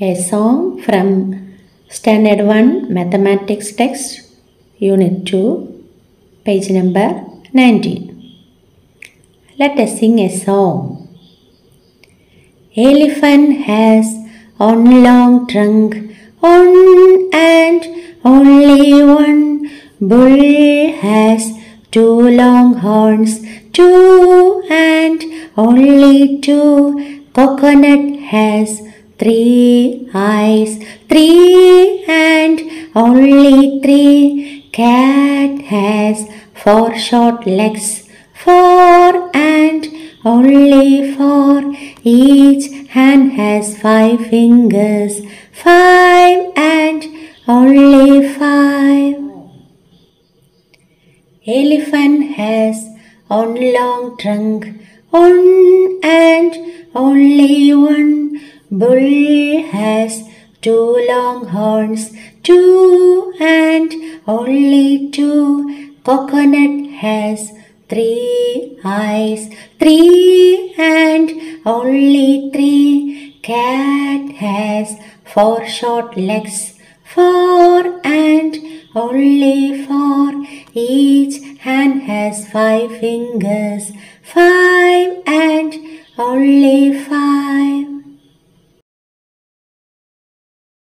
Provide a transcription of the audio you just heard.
A song from Standard 1 Mathematics Text, Unit 2, page number 19. Let us sing a song. Elephant has one long trunk, one and only one. Bull has two long horns, two and only two. Coconut has three eyes, three and only three. Cat has four short legs, four and only four. Each hand has five fingers, five and only five. Elephant has one long trunk, one and only one. Bull has two long horns, two and only two. Coconut has three eyes, three and only three. Cat has four short legs, four and only four. Each hand has five fingers, five and only five.